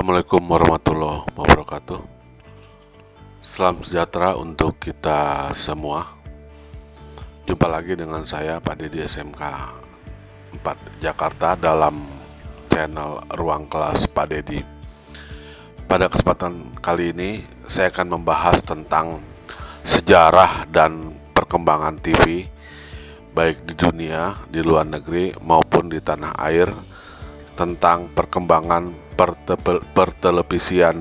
Assalamualaikum warahmatullahi wabarakatuh. Salam sejahtera untuk kita semua. Jumpa lagi dengan saya Pak Dedi SMK 4 Jakarta dalam channel Ruang Kelas Pak Dedi. Pada kesempatan kali ini saya akan membahas tentang sejarah dan perkembangan TV baik di dunia, di luar negeri maupun di tanah air tentang perkembangan pertelevisian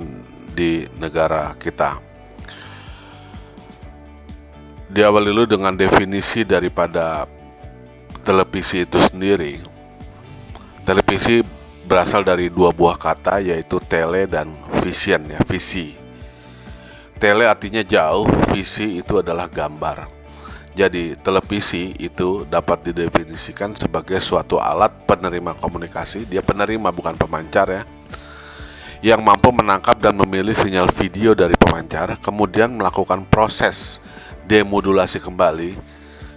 di negara kita. Diawali dulu dengan definisi daripada televisi itu sendiri. Televisi berasal dari dua buah kata yaitu tele dan vision ya, visi. Tele artinya jauh, visi itu adalah gambar. Jadi, televisi itu dapat didefinisikan sebagai suatu alat penerima komunikasi, dia penerima bukan pemancar ya. Yang mampu menangkap dan memilih sinyal video dari pemancar, kemudian melakukan proses demodulasi kembali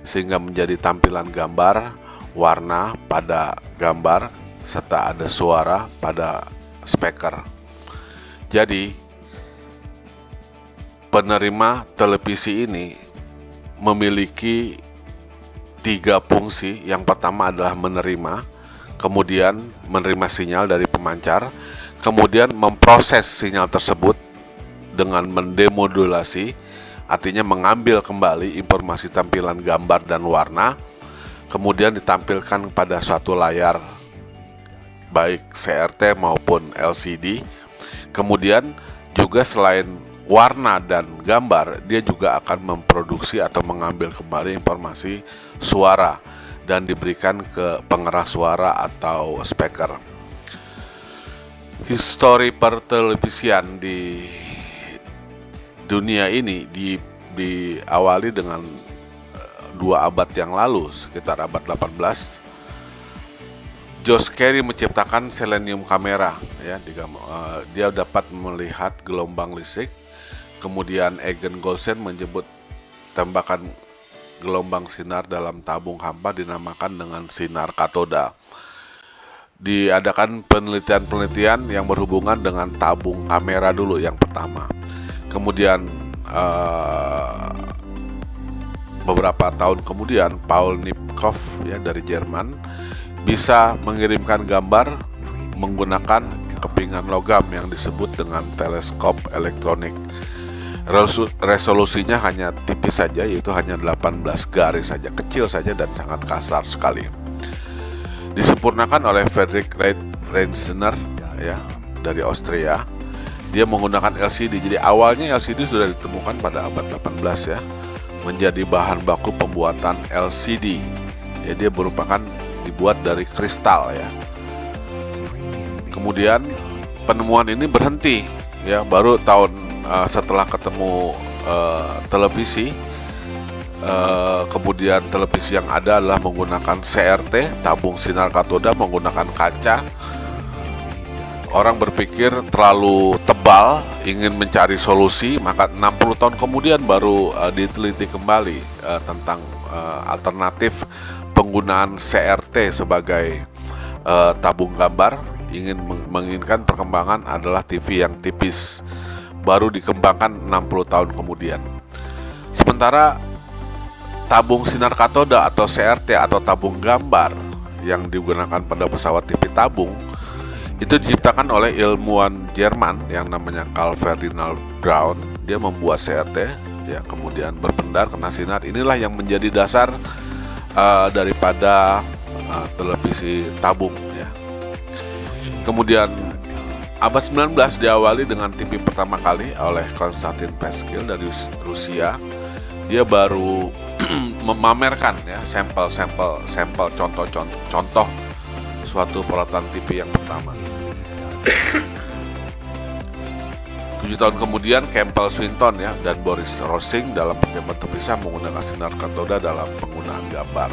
sehingga menjadi tampilan gambar, warna pada gambar serta ada suara pada speaker. Jadi penerima televisi ini memiliki tiga fungsi. Yang pertama adalah menerima, kemudian menerima sinyal dari pemancar, kemudian memproses sinyal tersebut dengan mendemodulasi artinya mengambil kembali informasi tampilan gambar dan warna, kemudian ditampilkan pada suatu layar baik CRT maupun LCD. Kemudian juga selain warna dan gambar, dia juga akan memproduksi atau mengambil kembali informasi suara dan diberikan ke pengeras suara atau speaker. Histori pertelevisian di dunia ini di diawali dengan eh, dua abad yang lalu, sekitar abad 18. Josh Carey menciptakan selenium kamera, ya, di, uh, dia dapat melihat gelombang listrik. Kemudian Egan Goldstein menyebut tembakan gelombang sinar dalam tabung hampa dinamakan dengan sinar katoda. Diadakan penelitian-penelitian yang berhubungan dengan tabung kamera dulu yang pertama kemudian uh, beberapa tahun kemudian Paul Nipkow ya dari Jerman bisa mengirimkan gambar menggunakan kepingan logam yang disebut dengan teleskop elektronik. Resolusinya hanya tipis saja yaitu hanya 18 garis saja, kecil saja dan sangat kasar sekali. Disempurnakan oleh Frederick Reisner ya dari Austria dia menggunakan LCD. Jadi awalnya LCD sudah ditemukan pada abad 18 ya, menjadi bahan baku pembuatan LCD. Ya, dia merupakan dibuat dari kristal ya. Kemudian penemuan ini berhenti ya, baru tahun uh, setelah ketemu uh, televisi Uh, kemudian televisi yang ada adalah menggunakan CRT tabung sinar katoda menggunakan kaca orang berpikir terlalu tebal, ingin mencari solusi, maka 60 tahun kemudian baru uh, diteliti kembali uh, tentang uh, alternatif penggunaan CRT sebagai uh, tabung gambar. Ingin menginginkan perkembangan adalah TV yang tipis, baru dikembangkan 60 tahun kemudian. Sementara tabung sinar katoda atau CRT atau tabung gambar yang digunakan pada pesawat TV tabung itu diciptakan oleh ilmuwan Jerman yang namanya Carl Ferdinand Braun. Dia membuat CRT ya kemudian berpendar kena sinar. Inilah yang menjadi dasar uh, daripada uh, televisi tabung ya. Kemudian abad 19 diawali dengan TV pertama kali oleh Konstantin Peskil dari Rusia. Dia baru memamerkan ya sampel-sampel sampel contoh-contoh contoh suatu peralatan TV yang pertama. Tujuh tahun kemudian Campbell Swinton ya dan Boris Rosing dalam perjamuan terpisah menggunakan sinar katoda dalam penggunaan gambar.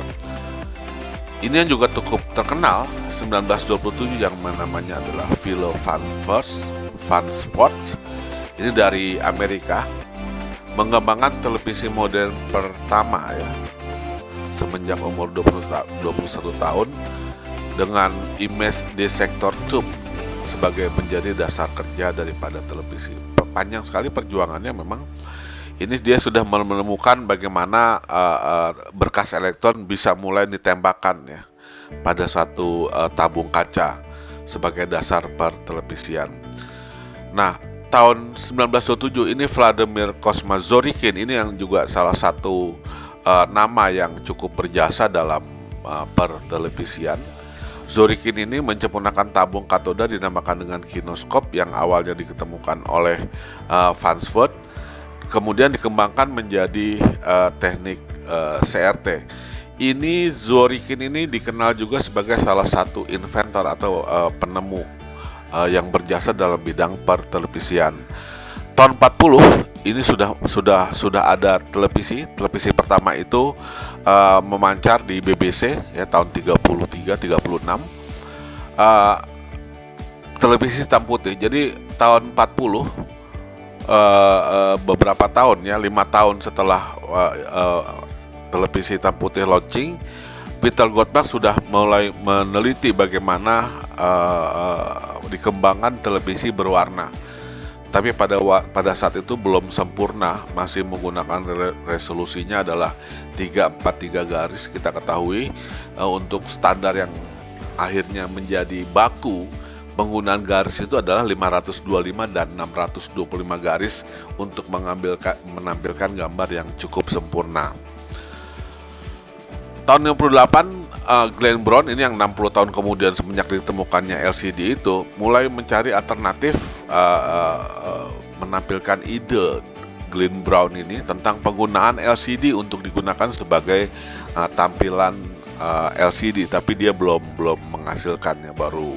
Ini yang juga cukup terkenal 1927 yang namanya adalah Philo Van First Van Sports ini dari Amerika mengembangkan televisi modern pertama ya semenjak umur 21 tahun dengan image detector tube sebagai menjadi dasar kerja daripada televisi. Panjang sekali perjuangannya memang. Ini dia sudah menemukan bagaimana uh, uh, berkas elektron bisa mulai ditembakkan ya pada suatu uh, tabung kaca sebagai dasar pertelevisian. Nah, tahun 1927 ini Vladimir Kosmazorikin ini yang juga salah satu uh, nama yang cukup berjasa dalam uh, pertelevisian Zorikin ini menyempurnakan tabung katoda dinamakan dengan kinoskop yang awalnya diketemukan oleh uh, Farnsworth, kemudian dikembangkan menjadi uh, teknik uh, CRT. Ini Zorikin ini dikenal juga sebagai salah satu inventor atau uh, penemu uh, yang berjasa dalam bidang pertelevisian. Tahun 40 ini sudah sudah sudah ada televisi. Televisi pertama itu uh, memancar di BBC ya tahun 33 36 uh, televisi hitam putih jadi tahun 40 uh, uh, beberapa tahun ya lima tahun setelah uh, uh, televisi hitam putih launching Peter Goldberg sudah mulai meneliti bagaimana uh, dikembangkan televisi berwarna tapi pada pada saat itu belum sempurna masih menggunakan re resolusinya adalah 343 garis kita ketahui uh, untuk standar yang akhirnya menjadi baku penggunaan garis itu adalah 525 dan 625 garis untuk mengambil menampilkan gambar yang cukup sempurna. Tahun 68 uh, Glenn Brown ini yang 60 tahun kemudian semenjak ditemukannya LCD itu mulai mencari alternatif uh, uh, menampilkan ide Glenn Brown ini tentang penggunaan LCD untuk digunakan sebagai uh, tampilan uh, LCD tapi dia belum belum menghasilkannya baru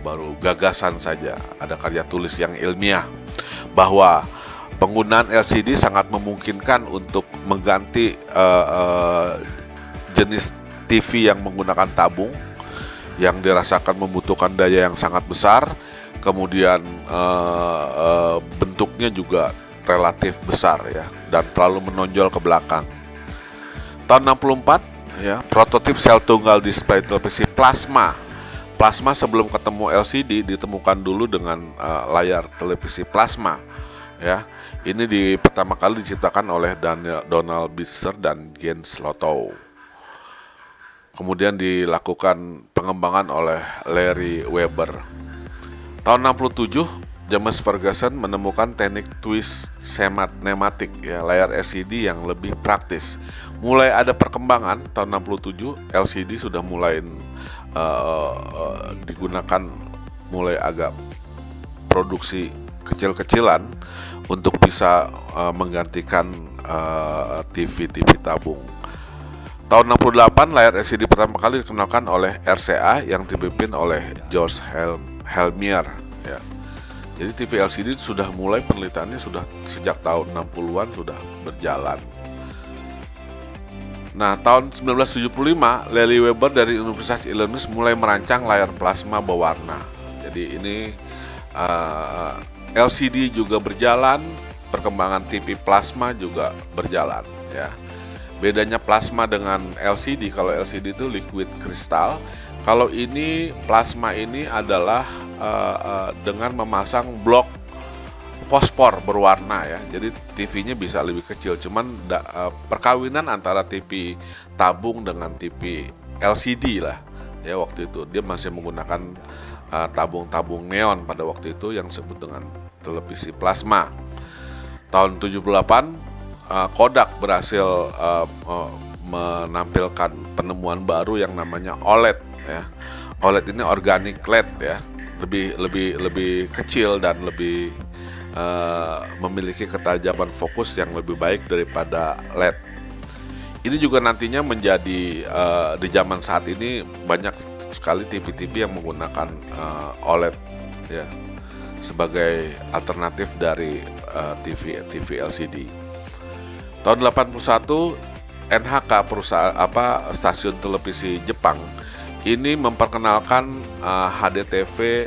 baru gagasan saja. Ada karya tulis yang ilmiah bahwa penggunaan LCD sangat memungkinkan untuk mengganti uh, uh, jenis TV yang menggunakan tabung yang dirasakan membutuhkan daya yang sangat besar, kemudian uh, uh, bentuknya juga relatif besar ya dan terlalu menonjol ke belakang. Tahun 64 ya, prototip sel tunggal display televisi plasma. Plasma sebelum ketemu LCD ditemukan dulu dengan uh, layar televisi plasma ya. Ini di pertama kali diciptakan oleh Daniel Donald Bisser dan Jens Lotto kemudian dilakukan pengembangan oleh Larry Weber. Tahun 67, James Ferguson menemukan teknik twist semat pneumatik ya layar LCD yang lebih praktis. Mulai ada perkembangan tahun 67 LCD sudah mulai uh, uh, digunakan mulai agak produksi kecil-kecilan untuk bisa uh, menggantikan uh, TV TV tabung. Tahun 68 layar LCD pertama kali dikenalkan oleh RCA yang dipimpin oleh George Hel Helmier ya. Jadi TV LCD sudah mulai penelitiannya sudah sejak tahun 60-an sudah berjalan. Nah, tahun 1975 Lely Weber dari Universitas Illinois mulai merancang layar plasma berwarna. Jadi ini uh, eh, LCD juga berjalan, perkembangan TV plasma juga berjalan ya. Bedanya plasma dengan LCD, kalau LCD itu liquid kristal, kalau ini plasma ini adalah uh, uh, dengan memasang blok fosfor berwarna ya. Jadi TV-nya bisa lebih kecil. Cuman da, uh, perkawinan antara TV tabung dengan TV LCD lah ya waktu itu. Dia masih menggunakan tabung-tabung uh, neon pada waktu itu yang disebut dengan televisi plasma. Tahun 78 uh, Kodak berhasil uh, uh, menampilkan penemuan baru yang namanya OLED ya. OLED ini organic LED ya. Lebih lebih lebih kecil dan lebih uh, memiliki ketajaman fokus yang lebih baik daripada LED. Ini juga nantinya menjadi uh, di zaman saat ini banyak sekali TV-TV yang menggunakan uh, OLED ya sebagai alternatif dari uh, TV TV LCD. Tahun 81 NHK perusahaan apa stasiun televisi Jepang ini memperkenalkan uh, HDTV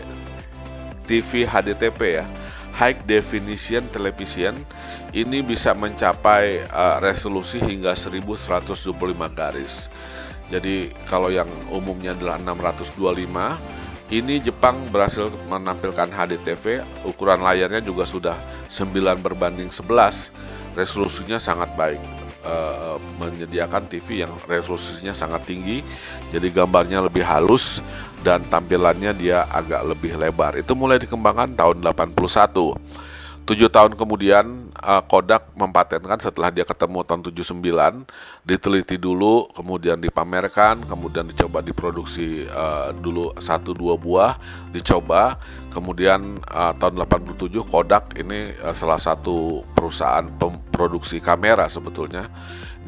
TV HDTV ya High Definition Television. Ini bisa mencapai uh, resolusi hingga 1125 garis. Jadi kalau yang umumnya adalah 625 ini Jepang berhasil menampilkan HDTV, ukuran layarnya juga sudah 9 berbanding 11, resolusinya sangat baik. E, menyediakan TV yang resolusinya sangat tinggi, jadi gambarnya lebih halus dan tampilannya dia agak lebih lebar. Itu mulai dikembangkan tahun 81. Tujuh tahun kemudian uh, Kodak mempatenkan setelah dia ketemu tahun 79 diteliti dulu kemudian dipamerkan kemudian dicoba diproduksi uh, dulu satu dua buah dicoba. Kemudian uh, tahun 87 Kodak ini uh, salah satu perusahaan produksi kamera sebetulnya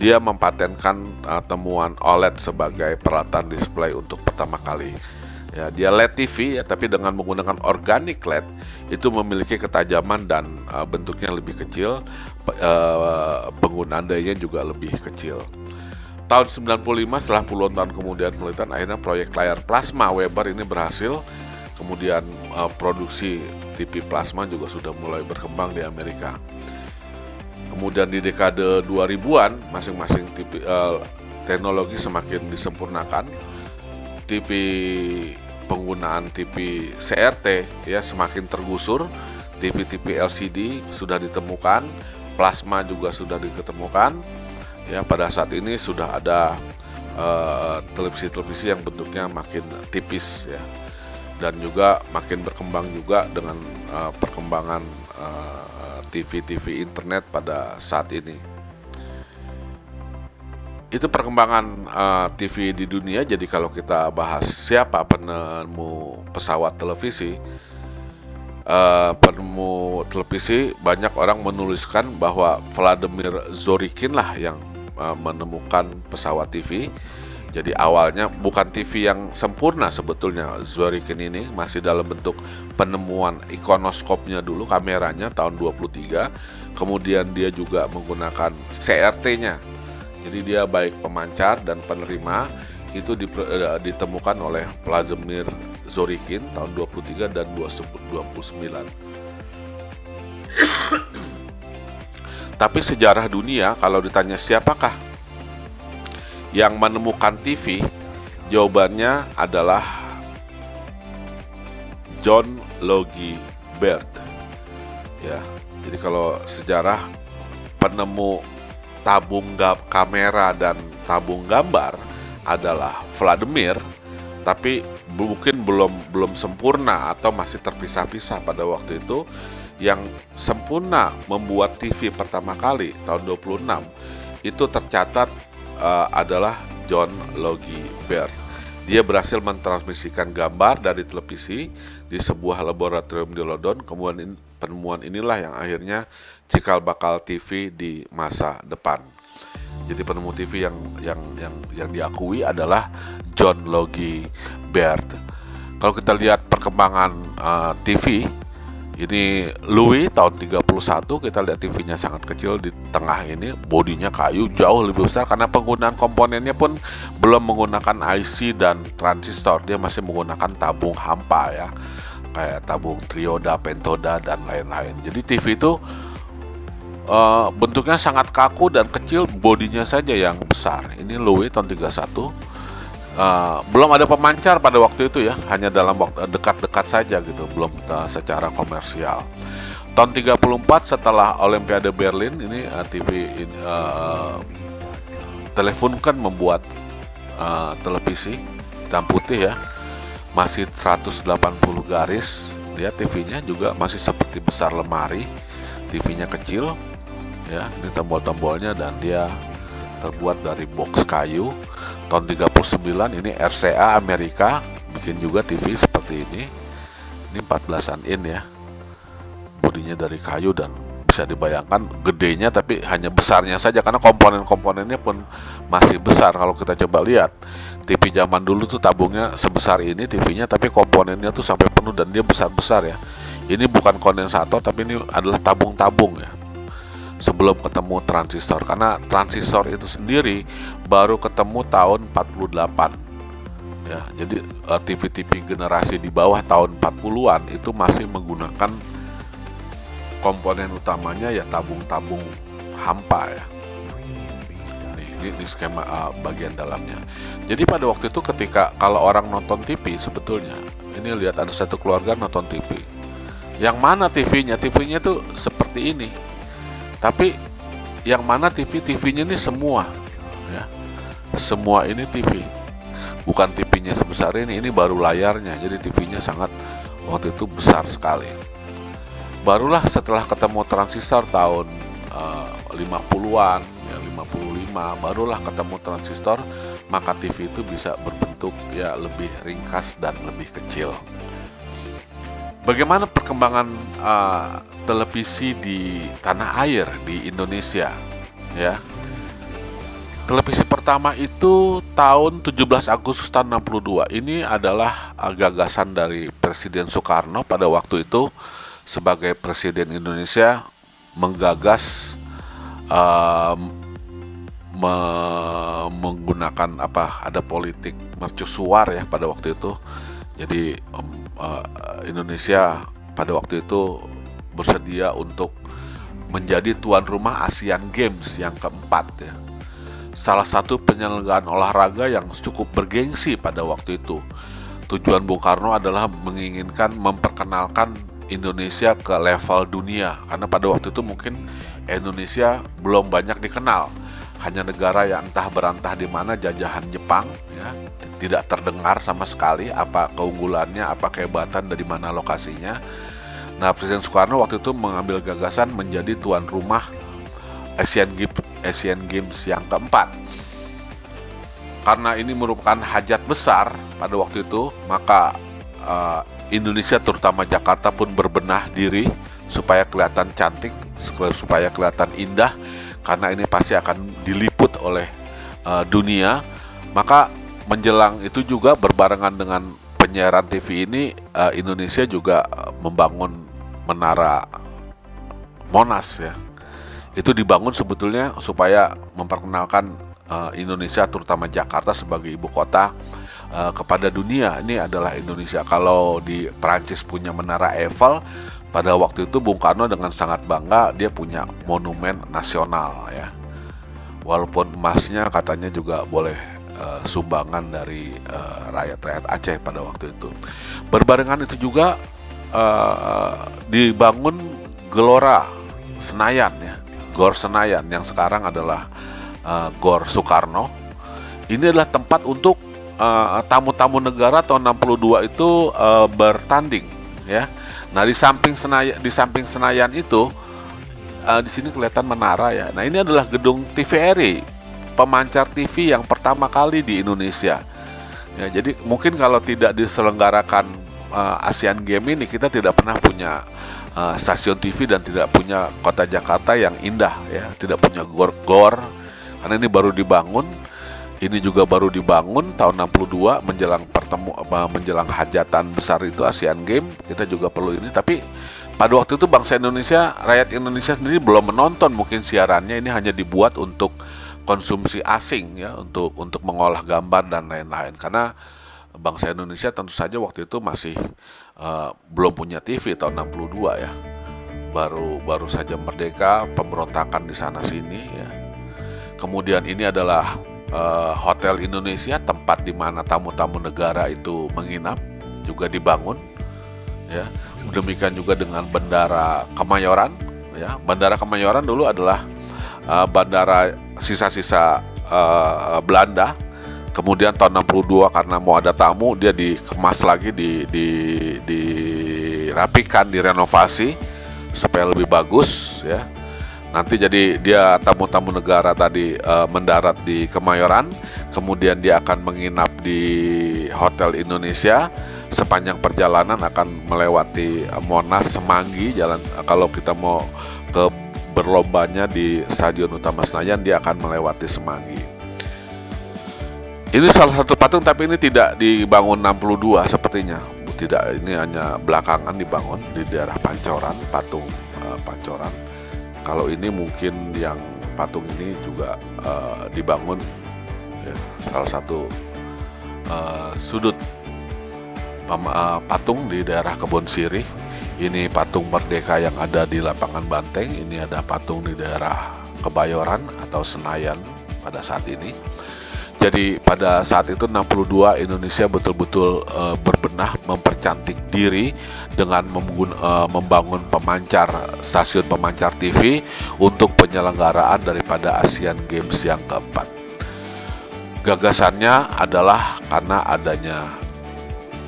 dia mempatenkan uh, temuan OLED sebagai peralatan display untuk pertama kali ya dia LED TV ya tapi dengan menggunakan organic LED itu memiliki ketajaman dan uh, bentuknya lebih kecil uh, penggunaan dayanya juga lebih kecil. Tahun 95 setelah puluhan tahun kemudian penelitian akhirnya proyek layar plasma Weber ini berhasil. Kemudian uh, produksi TV plasma juga sudah mulai berkembang di Amerika. Kemudian di dekade 2000-an masing-masing uh, teknologi semakin disempurnakan. TV penggunaan TV CRT ya semakin tergusur, TV-TV LCD sudah ditemukan, plasma juga sudah ditemukan. Ya pada saat ini sudah ada eh, televisi-televisi uh, yang bentuknya makin tipis ya dan juga makin berkembang juga dengan uh, perkembangan TV-TV uh, internet pada saat ini itu perkembangan uh, eh, TV di dunia. Jadi kalau kita bahas siapa penemu pesawat televisi, uh, penemu televisi banyak orang menuliskan bahwa Vladimir Zorikin lah yang uh, menemukan pesawat TV. Jadi awalnya bukan TV yang sempurna sebetulnya Zorikin ini masih dalam bentuk penemuan ikonoskopnya dulu kameranya tahun 23. Kemudian dia juga menggunakan CRT-nya jadi dia baik pemancar dan penerima itu eh, ditemukan oleh Vladimir Zorikin tahun 23 dan 29. Tapi sejarah dunia kalau ditanya siapakah yang menemukan TV, jawabannya adalah John Logie Baird. Ya, jadi kalau sejarah penemu tabung kamera dan tabung gambar adalah Vladimir, tapi mungkin belum belum sempurna atau masih terpisah-pisah pada waktu itu. Yang sempurna membuat TV pertama kali tahun 26 itu tercatat uh, adalah John Logie Baird. Dia berhasil mentransmisikan gambar dari televisi di sebuah laboratorium di London. Kemudian penemuan inilah yang akhirnya cikal bakal TV di masa depan. Jadi penemu TV yang yang yang yang diakui adalah John Logie Baird. Kalau kita lihat perkembangan uh, TV ini Louis tahun 31 kita lihat TV-nya sangat kecil di tengah ini bodinya kayu jauh lebih besar karena penggunaan komponennya pun belum menggunakan IC dan transistor dia masih menggunakan tabung hampa ya kayak tabung trioda pentoda dan lain-lain jadi TV itu uh, bentuknya sangat kaku dan kecil, bodinya saja yang besar. Ini Louis tahun 31. Uh, eh, belum ada pemancar pada waktu itu ya, hanya dalam waktu dekat-dekat saja gitu, belum uh, secara komersial. Tahun 34 setelah Olimpiade Berlin ini uh, TV uh, telepon kan membuat uh, televisi hitam putih ya masih 180 garis. Dia TV-nya juga masih seperti besar lemari. TV-nya kecil ya ini tombol-tombolnya dan dia terbuat dari box kayu. Tahun 39 ini RCA Amerika bikin juga TV seperti ini. Ini 14an in ya. Bodinya dari kayu dan bisa dibayangkan gedenya tapi hanya besarnya saja karena komponen-komponennya pun masih besar. Kalau kita coba lihat TV zaman dulu tuh tabungnya sebesar ini TV-nya tapi komponennya tuh sampai penuh dan dia besar-besar ya. Ini bukan kondensator tapi ini adalah tabung-tabung ya. Sebelum ketemu transistor karena transistor itu sendiri baru ketemu tahun 48 ya jadi eh, TV-TV generasi di bawah tahun 40-an itu masih menggunakan komponen utamanya ya tabung-tabung hampa ya Ini di skema uh, bagian dalamnya. Jadi pada waktu itu ketika kalau orang nonton TV sebetulnya ini lihat ada satu keluarga nonton TV. Yang mana TV-nya? TV-nya tuh seperti ini. Tapi yang mana TV? TV-nya ini semua ya. Semua ini TV. Bukan TV-nya sebesar ini, ini baru layarnya. Jadi TV-nya sangat waktu itu besar sekali. Barulah setelah ketemu transistor tahun uh, 50-an ya 55 barulah ketemu transistor maka TV itu bisa berbentuk ya lebih ringkas dan lebih kecil. Bagaimana perkembangan uh, televisi di tanah air di Indonesia ya? Televisi pertama itu tahun 17 Agustus tahun 62. Ini adalah uh, gagasan dari Presiden Soekarno pada waktu itu sebagai Presiden Indonesia menggagas uh, me menggunakan apa ada politik mercusuar ya pada waktu itu. Jadi um, uh, Indonesia pada waktu itu bersedia untuk menjadi tuan rumah ASEAN Games yang keempat ya. Salah satu penyelenggaraan olahraga yang cukup bergengsi pada waktu itu. Tujuan Bung Karno adalah menginginkan memperkenalkan Indonesia ke level dunia. Karena pada waktu itu mungkin Indonesia belum banyak dikenal hanya negara yang entah berantah di mana jajahan Jepang ya tidak terdengar sama sekali apa keunggulannya apa kehebatan dari mana lokasinya. Nah Presiden Soekarno waktu itu mengambil gagasan menjadi tuan rumah Asian Games Asian Games yang keempat. Karena ini merupakan hajat besar pada waktu itu maka uh, Indonesia terutama Jakarta pun berbenah diri supaya kelihatan cantik supaya kelihatan indah karena ini pasti akan diliput oleh uh, dunia maka menjelang itu juga berbarengan dengan penyiaran TV ini uh, Indonesia juga uh, membangun menara Monas ya. Itu dibangun sebetulnya supaya memperkenalkan uh, Indonesia terutama Jakarta sebagai ibu kota uh, kepada dunia. Ini adalah Indonesia. Kalau di Prancis punya menara Eiffel pada waktu itu Bung Karno dengan sangat bangga dia punya monumen nasional ya. Walaupun emasnya katanya juga boleh uh, sumbangan dari uh, rakyat-rakyat Aceh pada waktu itu. Berbarengan itu juga uh, dibangun Gelora Senayan ya, Gor Senayan yang sekarang adalah uh, Gor Soekarno. Ini adalah tempat untuk tamu-tamu uh, negara tahun 62 itu uh, bertanding ya Nah di samping Senayan, di samping Senayan itu uh, di sini kelihatan menara ya. Nah ini adalah gedung TVRI, pemancar TV yang pertama kali di Indonesia. Ya, jadi mungkin kalau tidak diselenggarakan uh, ASEAN Game ini kita tidak pernah punya uh, stasiun TV dan tidak punya kota Jakarta yang indah ya, tidak punya gor-gor karena ini baru dibangun ini juga baru dibangun tahun 62 menjelang pertemu menjelang hajatan besar itu ASEAN Game kita juga perlu ini tapi pada waktu itu bangsa Indonesia rakyat Indonesia sendiri belum menonton mungkin siarannya. Ini hanya dibuat untuk konsumsi asing ya untuk untuk mengolah gambar dan lain-lain. Karena bangsa Indonesia tentu saja waktu itu masih uh, belum punya TV tahun 62 ya. Baru baru saja merdeka pemberontakan di sana sini ya. Kemudian ini adalah uh, Hotel Indonesia tempat di mana tamu-tamu negara itu menginap juga dibangun ya. Demikian juga dengan Bandara Kemayoran ya. Bandara Kemayoran dulu adalah uh, bandara sisa-sisa uh, Belanda. Kemudian tahun 62 karena mau ada tamu dia dikemas lagi di di dirapikan direnovasi supaya lebih bagus ya Nanti jadi dia tamu-tamu negara tadi uh, mendarat di Kemayoran, kemudian dia akan menginap di Hotel Indonesia. Sepanjang perjalanan akan melewati Monas, Semanggi, jalan kalau kita mau ke berlombanya di Stadion Utama Senayan dia akan melewati Semanggi. Ini salah satu patung tapi ini tidak dibangun 62 sepertinya. Tidak, ini hanya belakangan dibangun di daerah Pancoran, patung uh, Pancoran kalau ini mungkin yang patung ini juga uh, dibangun ya, salah satu uh, sudut uh, patung di daerah Kebon Sirih. Ini patung Merdeka yang ada di lapangan Banteng. Ini ada patung di daerah Kebayoran atau Senayan pada saat ini. Jadi pada saat itu 62 Indonesia betul-betul uh, berbenah mempercantik diri dengan membangun, uh, membangun pemancar stasiun pemancar TV untuk penyelenggaraan daripada Asian Games yang keempat. Gagasannya adalah karena adanya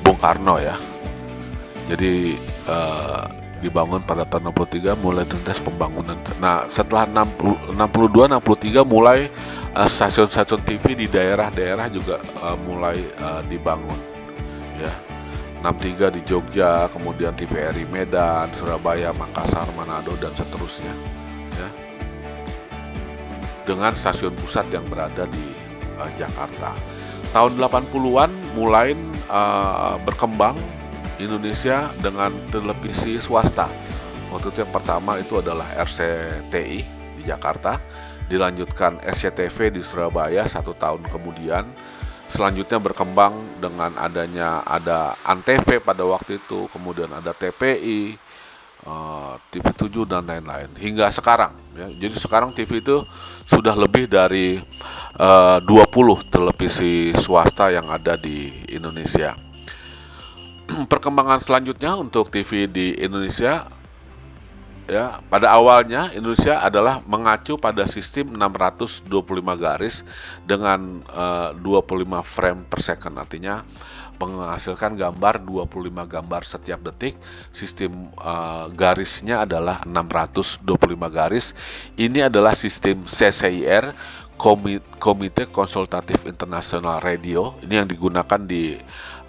Bung Karno ya. Jadi uh, dibangun pada tahun 63 mulai tuntas pembangunan. Nah, setelah 60, 62 63 mulai Eh, stasiun-stasiun TV di daerah-daerah juga uh, mulai uh, dibangun ya. 63 di Jogja kemudian TVRI Medan Surabaya Makassar Manado dan seterusnya ya. Dengan stasiun pusat yang berada di uh, Jakarta. Tahun 80-an mulai uh, berkembang Indonesia dengan televisi swasta. Waktu itu yang pertama itu adalah RCTI di Jakarta dilanjutkan SCTV di Surabaya satu tahun kemudian. Selanjutnya berkembang dengan adanya ada Antv pada waktu itu kemudian ada TPI uh, TV7 dan lain-lain. Hingga sekarang ya. jadi sekarang TV itu sudah lebih dari uh, 20 televisi swasta yang ada di Indonesia. Perkembangan selanjutnya untuk TV di Indonesia ya pada awalnya Indonesia adalah mengacu pada sistem 625 garis dengan eh, uh, 25 frame per second. Artinya menghasilkan gambar 25 gambar setiap detik. Sistem uh, garisnya adalah 625 garis. Ini adalah sistem CCIR Komite Konsultatif Internasional Radio. Ini yang digunakan di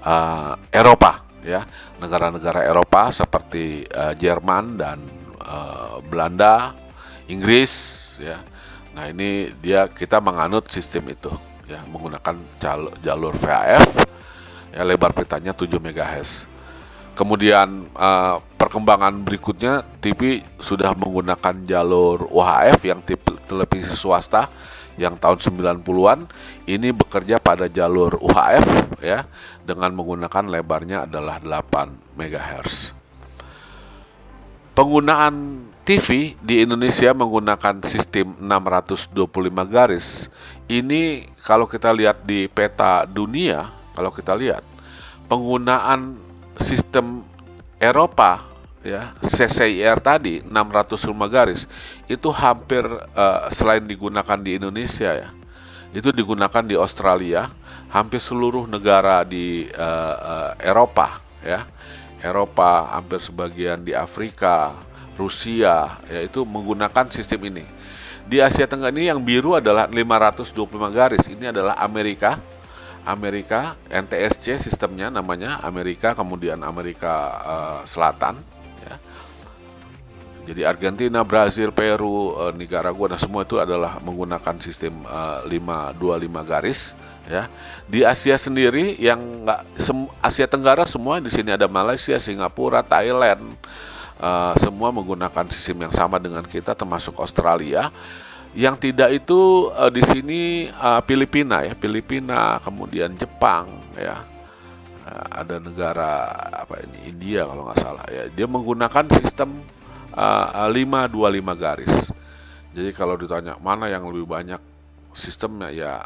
uh, Eropa ya. Negara-negara Eropa seperti uh, Jerman dan uh, Belanda, Inggris ya. Nah, ini dia kita menganut sistem itu ya menggunakan jalur, VHF ya lebar pitanya 7 MHz. Kemudian uh, perkembangan berikutnya TV sudah menggunakan jalur UHF yang tipe televisi swasta yang tahun 90-an ini bekerja pada jalur UHF ya dengan menggunakan lebarnya adalah 8 MHz. Penggunaan TV di Indonesia menggunakan sistem 625 garis. Ini kalau kita lihat di peta dunia, kalau kita lihat penggunaan sistem Eropa ya CCIR tadi 605 garis itu hampir uh, selain digunakan di Indonesia ya itu digunakan di Australia hampir seluruh negara di uh, uh, Eropa ya Eropa, hampir sebagian di Afrika, Rusia, yaitu menggunakan sistem ini. Di Asia Tenggara ini yang biru adalah 525 garis. Ini adalah Amerika, Amerika, NTSC sistemnya namanya Amerika, kemudian Amerika uh, Selatan. Ya. Jadi Argentina, Brazil, Peru, uh, Nicaragua, dan semua itu adalah menggunakan sistem uh, 525 garis ya. Di Asia sendiri yang nggak Asia Tenggara semua di sini ada Malaysia Singapura Thailand uh, semua menggunakan sistem yang sama dengan kita termasuk Australia. Yang tidak itu uh, di sini uh, Filipina ya Filipina kemudian Jepang ya. Ada negara apa ini India kalau nggak salah ya. Dia menggunakan sistem uh, 525 garis. Jadi kalau ditanya mana yang lebih banyak sistemnya ya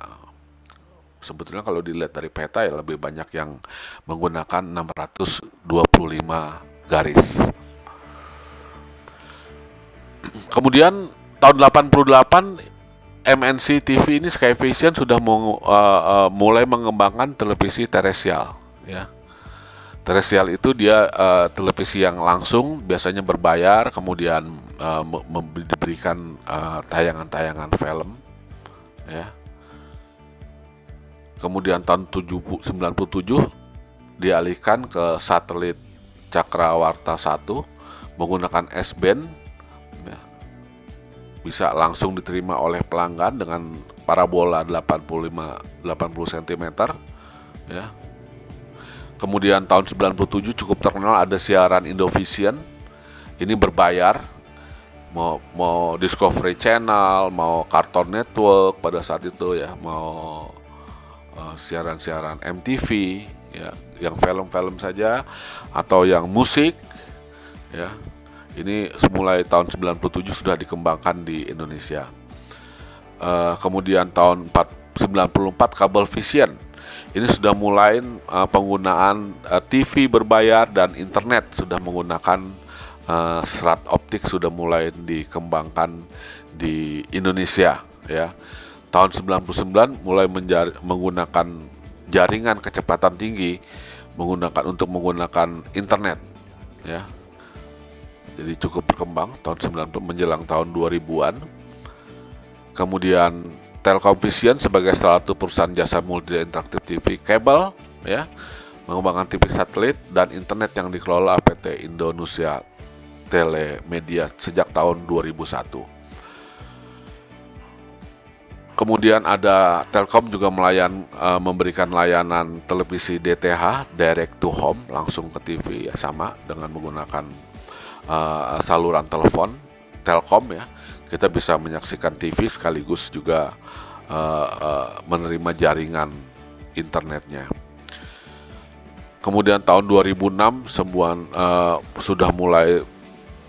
sebetulnya kalau dilihat dari peta ya lebih banyak yang menggunakan 625 garis. Kemudian tahun 88 MNC TV ini Sky Vision sudah uh, uh, mulai mengembangkan televisi terestrial ya. Terestrial itu dia uh, televisi yang langsung biasanya berbayar kemudian uh, diberikan tayangan-tayangan uh, film ya kemudian tahun 97 dialihkan ke satelit Cakrawarta 1 menggunakan S-band ya, bisa langsung diterima oleh pelanggan dengan parabola 85 80 cm ya. Kemudian tahun 97 cukup terkenal ada siaran Indovision. Ini berbayar mau mau Discovery Channel, mau Cartoon Network pada saat itu ya, mau siaran-siaran uh, MTV ya yang film-film saja atau yang musik ya ini semulai tahun 97 sudah dikembangkan di Indonesia. Uh, kemudian tahun 94 kabel vision. Ini sudah mulai uh, penggunaan uh, TV berbayar dan internet sudah menggunakan uh, serat optik sudah mulai dikembangkan di Indonesia ya tahun 99 mulai menggunakan jaringan kecepatan tinggi menggunakan untuk menggunakan internet ya. Jadi cukup berkembang tahun 90 menjelang tahun 2000-an kemudian Telkom Vision sebagai salah satu perusahaan jasa multi interaktif TV kabel ya mengembangkan TV satelit dan internet yang dikelola PT Indonesia Telemedia sejak tahun 2001 Kemudian ada Telkom juga melayan uh, memberikan layanan televisi DTH direct to home langsung ke TV ya sama dengan menggunakan uh, saluran telepon Telkom ya. Kita bisa menyaksikan TV sekaligus juga uh, uh, menerima jaringan internetnya. Kemudian tahun 2006 semua uh, sudah mulai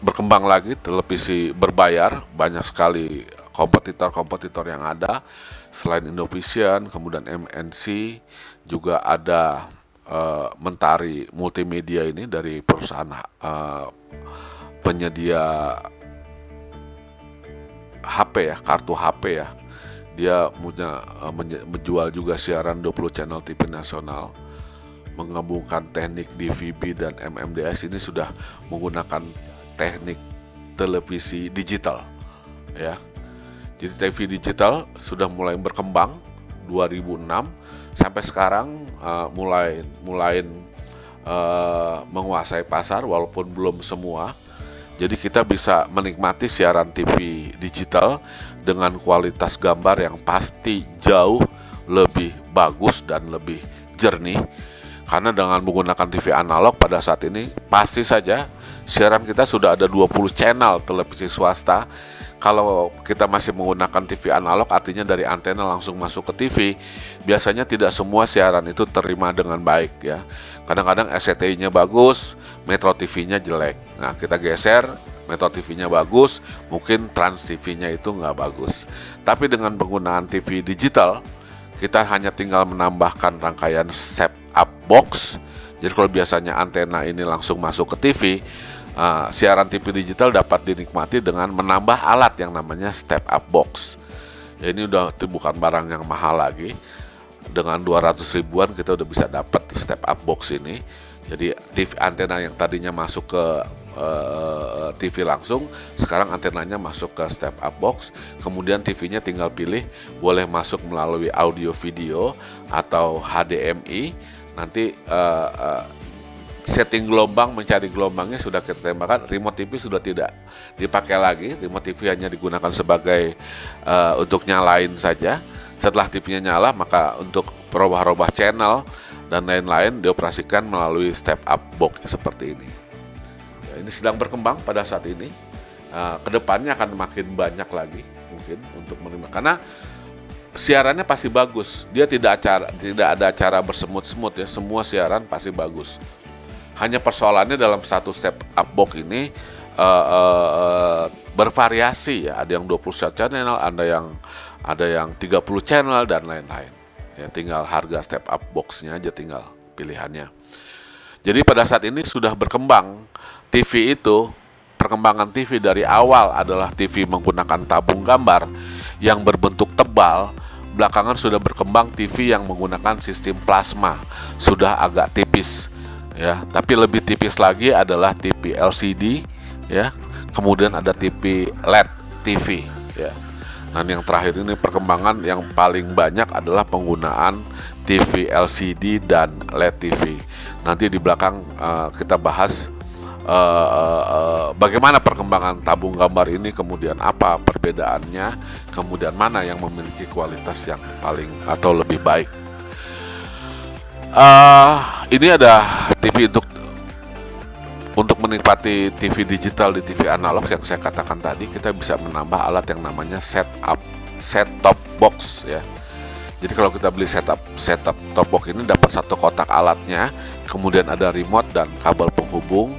berkembang lagi televisi berbayar banyak sekali kompetitor-kompetitor yang ada. Selain Indovision, kemudian MNC juga ada uh, Mentari Multimedia ini dari perusahaan uh, penyedia HP ya, kartu HP ya. Dia punya uh, menjual juga siaran 20 channel TV nasional. Menggabungkan teknik DVB dan MMDS ini sudah menggunakan teknik televisi digital ya jadi TV digital sudah mulai berkembang 2006 sampai sekarang uh, mulai mulai uh, menguasai pasar walaupun belum semua. Jadi kita bisa menikmati siaran TV digital dengan kualitas gambar yang pasti jauh lebih bagus dan lebih jernih. Karena dengan menggunakan TV analog pada saat ini pasti saja siaran kita sudah ada 20 channel televisi swasta kalau kita masih menggunakan TV analog artinya dari antena langsung masuk ke TV biasanya tidak semua siaran itu terima dengan baik ya. Kadang-kadang SCTI-nya bagus Metro TV-nya jelek. Nah kita geser Metro TV-nya bagus mungkin Trans TV-nya itu nggak bagus. Tapi dengan penggunaan TV digital kita hanya tinggal menambahkan rangkaian set up box. Jadi kalau biasanya antena ini langsung masuk ke TV uh, siaran TV digital dapat dinikmati dengan menambah alat yang namanya step up box. Ya, ini udah bukan barang yang mahal lagi. Dengan 200 ribuan kita udah bisa dapat step up box ini. Jadi TV antena yang tadinya masuk ke eh, TV langsung, sekarang antenanya masuk ke step up box. Kemudian TV-nya tinggal pilih boleh masuk melalui audio video atau HDMI. Nanti uh, uh, setting gelombang mencari gelombangnya sudah kita tembakkan remote TV sudah tidak dipakai lagi. Remote TV hanya digunakan sebagai uh, untuk nyalain saja. Setelah TV-nya nyala maka untuk perubah-ubah channel dan lain-lain dioperasikan melalui step up box seperti ini. Ya, ini sedang berkembang pada saat ini. Uh, ke depannya akan makin banyak lagi mungkin untuk menerima. Karena siarannya pasti bagus. Dia tidak acara tidak ada acara bersemut-semut ya. Semua siaran pasti bagus hanya persoalannya dalam satu step up box ini uh, uh, bervariasi ya. Ada yang 21 channel, ada yang ada yang 30 channel dan lain-lain. Ya, tinggal harga step up boxnya aja tinggal pilihannya. Jadi pada saat ini sudah berkembang TV itu perkembangan TV dari awal adalah TV menggunakan tabung gambar yang berbentuk tebal belakangan sudah berkembang TV yang menggunakan sistem plasma sudah agak tipis ya. Tapi lebih tipis lagi adalah TV LCD ya. Kemudian ada TV LED TV ya. Dan yang terakhir ini perkembangan yang paling banyak adalah penggunaan TV LCD dan LED TV nanti di belakang uh, kita bahas uh, uh, bagaimana perkembangan tabung gambar ini kemudian apa perbedaannya kemudian mana yang memiliki kualitas yang paling atau lebih baik uh, ini ada TV untuk untuk menikmati TV digital di TV analog yang saya katakan tadi. Kita bisa menambah alat yang namanya setup set top box ya. Jadi kalau kita beli setup setup top box ini dapat satu kotak alatnya kemudian ada remote dan kabel penghubung.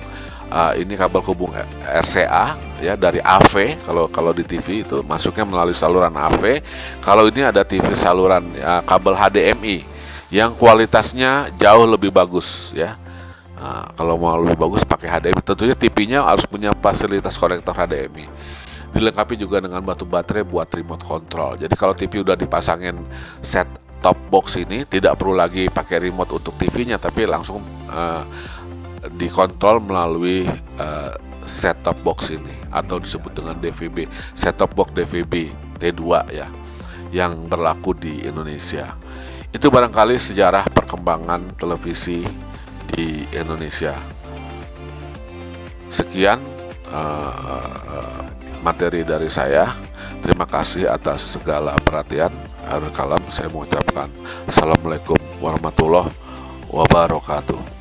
Uh, ini kabel hubung RCA ya dari AV kalau kalau di TV itu masuknya melalui saluran AV kalau ini ada TV saluran ya, kabel HDMI yang kualitasnya jauh lebih bagus ya. Nah, kalau mau lebih bagus pakai HDMI tentunya TV-nya harus punya fasilitas konektor HDMI dilengkapi juga dengan batu baterai buat remote control. Jadi kalau TV udah dipasangin set top box ini tidak perlu lagi pakai remote untuk TV-nya tapi langsung uh, dikontrol melalui uh, set top box ini. Atau disebut dengan DVB set top box DVB T2 ya yang berlaku di Indonesia. Itu barangkali sejarah perkembangan televisi di Indonesia. Sekian uh, materi dari saya. Terima kasih atas segala perhatian. Akhir kalam saya mengucapkan Assalamualaikum warahmatullahi wabarakatuh.